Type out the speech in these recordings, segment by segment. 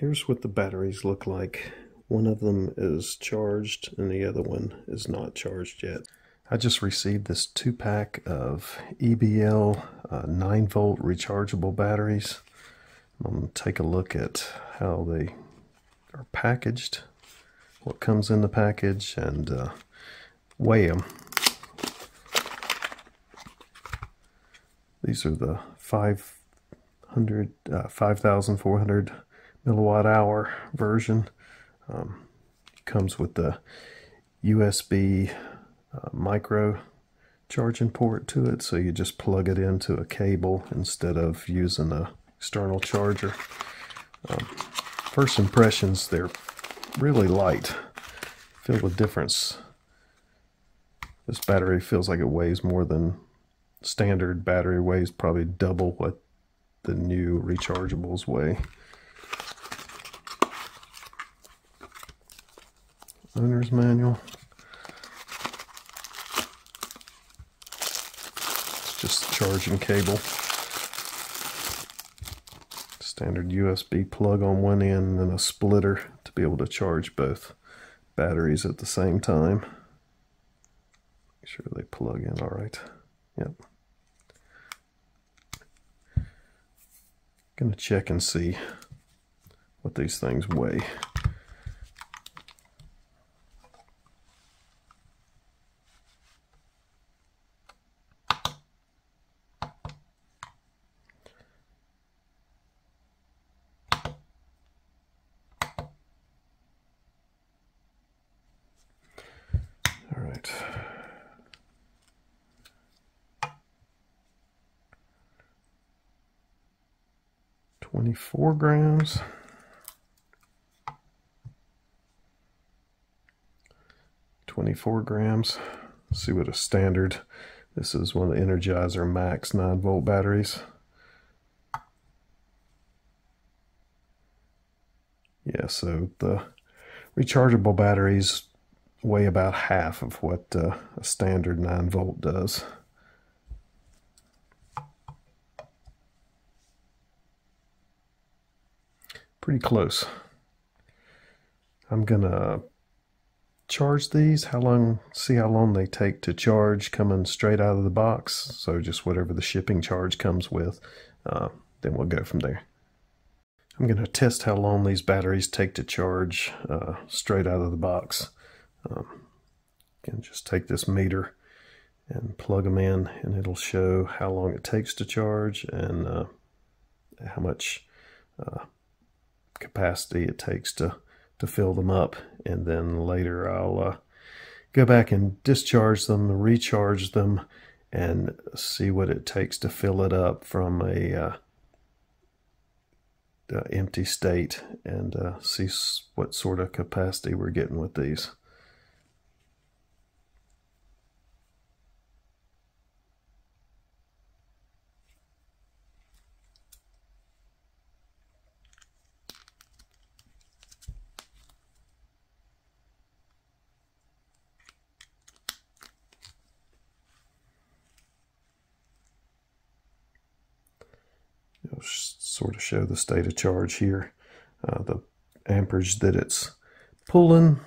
Here's what the batteries look like. One of them is charged and the other one is not charged yet. I just received this two pack of EBL uh, 9 volt rechargeable batteries. I'm going to take a look at how they are packaged, what comes in the package, and uh, weigh them. These are the 500, uh, 5,400 milliwatt hour version. Um, comes with the USB uh, micro charging port to it, so you just plug it into a cable instead of using a external charger. Um, first impressions, they're really light. Feel the difference. This battery feels like it weighs more than standard battery weighs, probably double what the new rechargeables weigh. Owner's manual. It's just charging cable. Standard USB plug on one end and a splitter to be able to charge both batteries at the same time. Make sure they plug in all right. Yep. Gonna check and see what these things weigh. All right. Twenty-four grams. Twenty-four grams. Let's see what a standard. This is one of the Energizer Max 9 volt batteries. Yeah, so the rechargeable batteries weigh about half of what uh, a standard 9 volt does. Pretty close. I'm gonna charge these, how long, see how long they take to charge coming straight out of the box. So just whatever the shipping charge comes with, uh, then we'll go from there. I'm going to test how long these batteries take to charge uh, straight out of the box. Um, can just take this meter and plug them in and it'll show how long it takes to charge and uh, how much uh, capacity it takes to to fill them up and then later I'll uh, go back and discharge them recharge them and see what it takes to fill it up from a uh, empty state and uh, see what sort of capacity we're getting with these. It'll sort of show the state of charge here. Uh, the amperage that it's pulling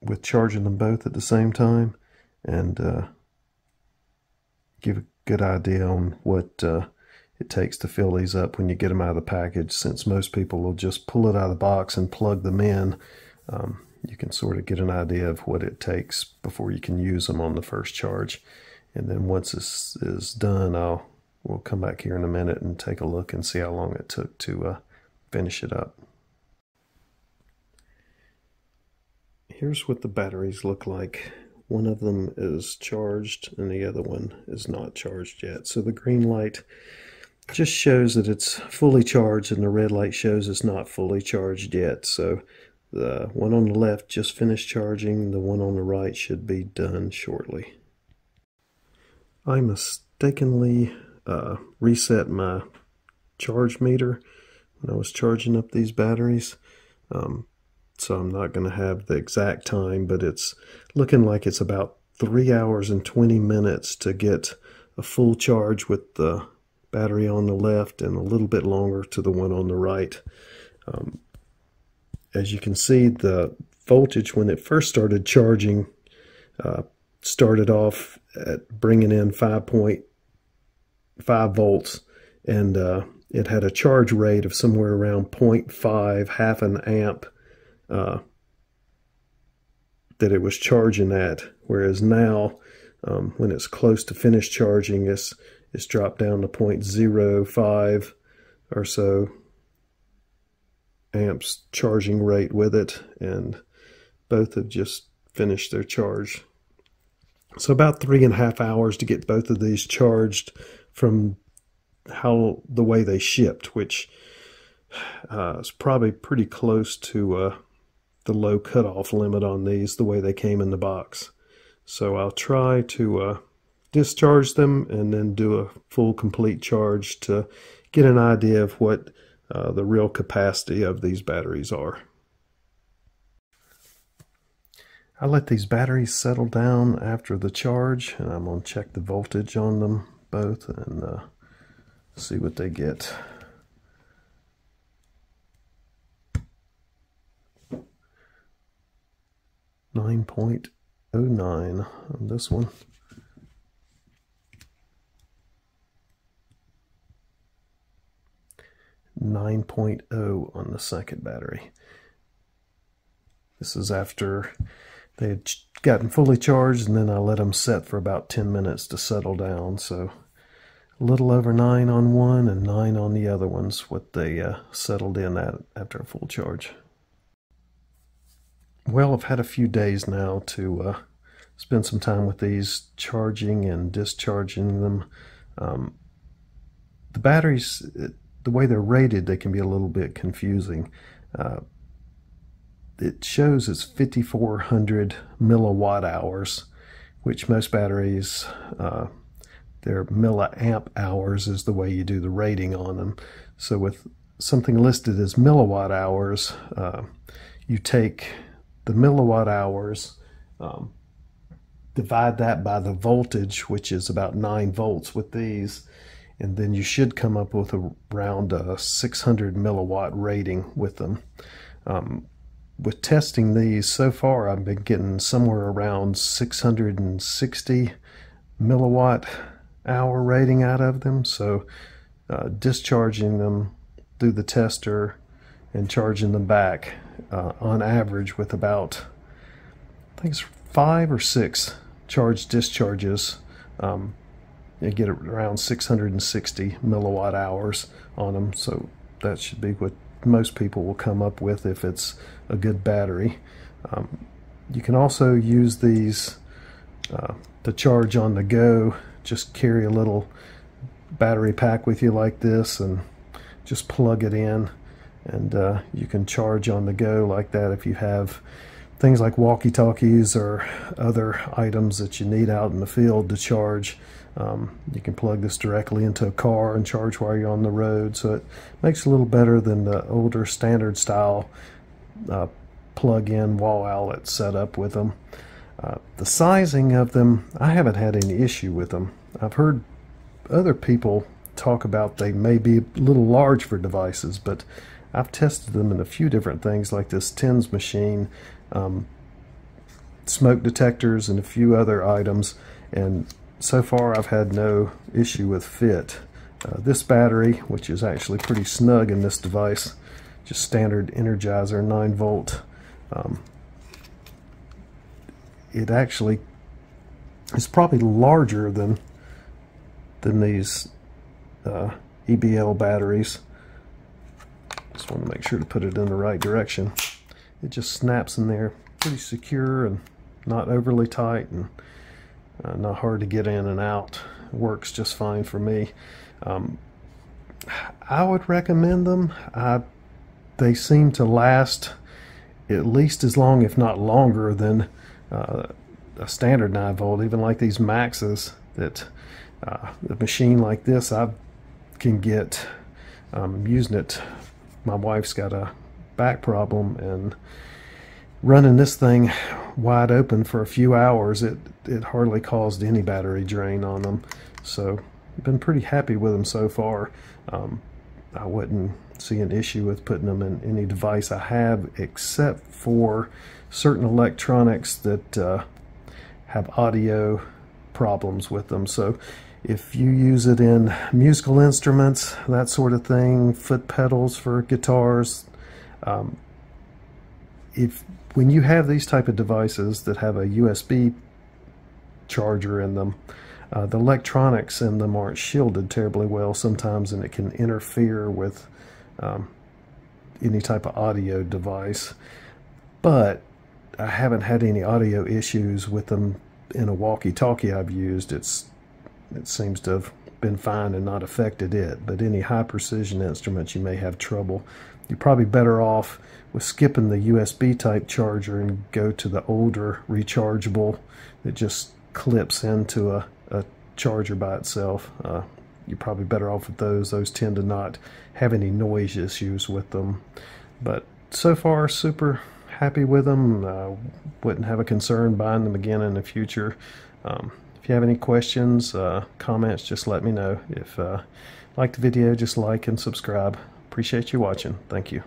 with charging them both at the same time and uh, give a good idea on what uh, it takes to fill these up when you get them out of the package since most people will just pull it out of the box and plug them in um, you can sort of get an idea of what it takes before you can use them on the first charge and then once this is done I'll we'll come back here in a minute and take a look and see how long it took to uh, finish it up. Here's what the batteries look like. One of them is charged and the other one is not charged yet. So the green light just shows that it's fully charged and the red light shows it's not fully charged yet. So the one on the left just finished charging, the one on the right should be done shortly. I mistakenly uh, reset my charge meter when I was charging up these batteries. Um, so I'm not going to have the exact time, but it's looking like it's about 3 hours and 20 minutes to get a full charge with the battery on the left and a little bit longer to the one on the right. Um, as you can see, the voltage when it first started charging uh, started off at bringing in 5.5 volts and uh, it had a charge rate of somewhere around 0.5, half an amp uh, that it was charging at. Whereas now, um, when it's close to finish charging, it's, it's dropped down to 0.05 or so amps charging rate with it. And both have just finished their charge. So about three and a half hours to get both of these charged from how the way they shipped, which uh, is probably pretty close to uh, the low cutoff limit on these, the way they came in the box. So I'll try to uh, discharge them and then do a full complete charge to get an idea of what uh, the real capacity of these batteries are. I let these batteries settle down after the charge and I'm going to check the voltage on them both and uh, see what they get. Nine point oh nine on this one. Nine point oh on the second battery. This is after they had gotten fully charged and then I let them set for about 10 minutes to settle down. So a little over 9 on one and 9 on the other ones, what they uh, settled in at after a full charge. Well, I've had a few days now to uh, spend some time with these, charging and discharging them. Um, the batteries, the way they're rated, they can be a little bit confusing. Uh, it shows it's 5400 milliwatt hours, which most batteries, uh, their milliamp hours is the way you do the rating on them. So with something listed as milliwatt hours, uh, you take the milliwatt hours, um, divide that by the voltage, which is about 9 volts with these, and then you should come up with around a 600 milliwatt rating with them. Um, with testing these so far, I've been getting somewhere around 660 milliwatt hour rating out of them. So uh, discharging them through the tester and charging them back uh, on average with about, I think it's five or six charge discharges. Um, you get around 660 milliwatt hours on them. So that should be what most people will come up with if it's a good battery. Um, you can also use these uh, to charge on the go. Just carry a little battery pack with you like this and just plug it in. And uh, you can charge on the go like that if you have things like walkie-talkies or other items that you need out in the field to charge. Um, you can plug this directly into a car and charge while you're on the road, so it makes it a little better than the older standard style uh, plug-in wall outlet setup with them. Uh, the sizing of them, I haven't had any issue with them. I've heard other people talk about they may be a little large for devices, but I've tested them in a few different things like this TENS machine, um, smoke detectors, and a few other items, and so far I've had no issue with fit. Uh, this battery, which is actually pretty snug in this device, just standard Energizer 9 volt, um, it actually is probably larger than than these uh, EBL batteries. Just want to make sure to put it in the right direction. It just snaps in there pretty secure and not overly tight and uh, not hard to get in and out. Works just fine for me. Um, I would recommend them. I, they seem to last at least as long, if not longer, than uh, a standard 9 volt. Even like these Maxes, that uh, a machine like this, I can get. Um, using it. My wife's got a back problem, and running this thing wide open for a few hours, it, it hardly caused any battery drain on them. So been pretty happy with them so far. Um, I wouldn't see an issue with putting them in any device I have except for certain electronics that uh, have audio problems with them. So if you use it in musical instruments, that sort of thing, foot pedals for guitars, um, if when you have these type of devices that have a USB charger in them, uh, the electronics in them aren't shielded terribly well sometimes and it can interfere with um, any type of audio device. But I haven't had any audio issues with them in a walkie-talkie I've used. It's It seems to have been fine and not affected it. But any high precision instruments you may have trouble. You're probably better off with skipping the USB type charger and go to the older rechargeable that just clips into a, a charger by itself. Uh, you're probably better off with those. Those tend to not have any noise issues with them. But so far, super happy with them. Uh, wouldn't have a concern buying them again in the future. Um, if you have any questions, uh, comments, just let me know. If uh, like the video, just like and subscribe. Appreciate you watching. Thank you.